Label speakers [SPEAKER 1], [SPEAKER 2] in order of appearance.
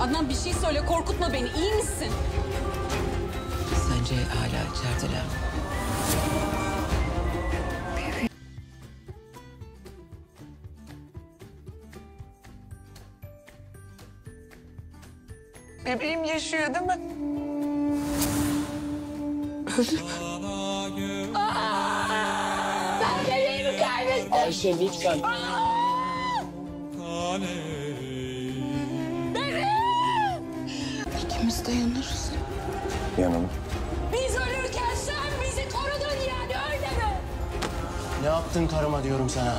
[SPEAKER 1] Adnan bir şey söyle korkutma beni iyi misin?
[SPEAKER 2] Sence hala içerideler mi? Bebeğim yaşıyor değil mi?
[SPEAKER 3] Ayşe lütfen.
[SPEAKER 2] İkimiz de yanarız.
[SPEAKER 4] Yanalım.
[SPEAKER 1] Biz ölürken sen bizi korudun yani öyle mi?
[SPEAKER 3] Ne yaptın karıma diyorum sana.